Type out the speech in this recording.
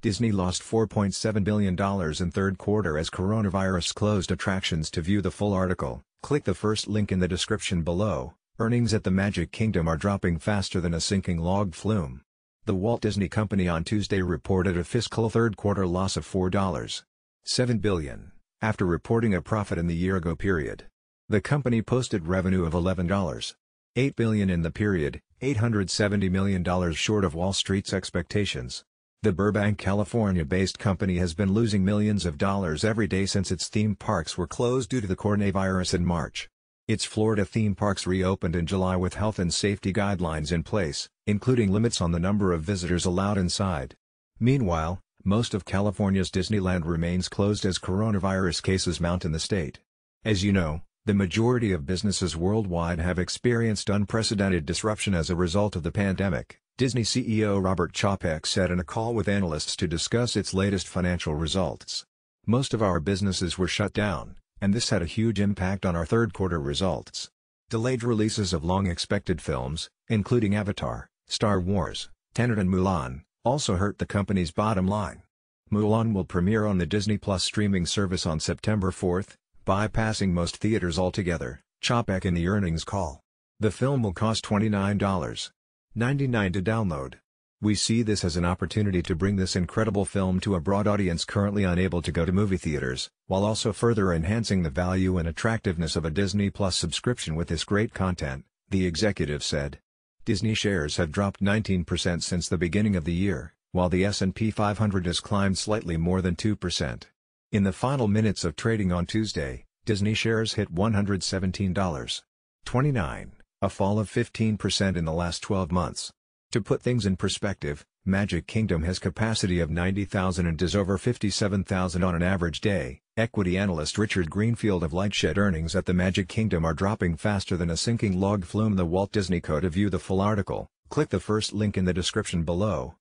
Disney lost $4.7 billion in third quarter as coronavirus closed attractions to view the full article, click the first link in the description below. Earnings at the Magic Kingdom are dropping faster than a sinking log flume. The Walt Disney Company on Tuesday reported a fiscal third quarter loss of 4.7 billion, after reporting a profit in the year-ago period. The company posted revenue of 11.8 billion in the period, $870 million short of Wall Street's expectations. The Burbank, California-based company has been losing millions of dollars every day since its theme parks were closed due to the coronavirus in March. Its Florida theme parks reopened in July with health and safety guidelines in place, including limits on the number of visitors allowed inside. Meanwhile, most of California's Disneyland remains closed as coronavirus cases mount in the state. As you know, the majority of businesses worldwide have experienced unprecedented disruption as a result of the pandemic. Disney CEO Robert Chapek said in a call with analysts to discuss its latest financial results. Most of our businesses were shut down, and this had a huge impact on our third quarter results. Delayed releases of long-expected films, including Avatar, Star Wars, Tenet and Mulan, also hurt the company's bottom line. Mulan will premiere on the Disney Plus streaming service on September 4, bypassing most theaters altogether, Chapek in the earnings call. The film will cost $29. 99 to download. We see this as an opportunity to bring this incredible film to a broad audience currently unable to go to movie theaters, while also further enhancing the value and attractiveness of a Disney Plus subscription with this great content, the executive said. Disney shares have dropped 19% since the beginning of the year, while the S&P 500 has climbed slightly more than 2%. In the final minutes of trading on Tuesday, Disney shares hit $117.29 a fall of 15% in the last 12 months. To put things in perspective, Magic Kingdom has capacity of 90,000 and does over 57,000 on an average day. Equity analyst Richard Greenfield of Lightshed earnings at the Magic Kingdom are dropping faster than a sinking log flume the Walt Disney Co. To view the full article, click the first link in the description below.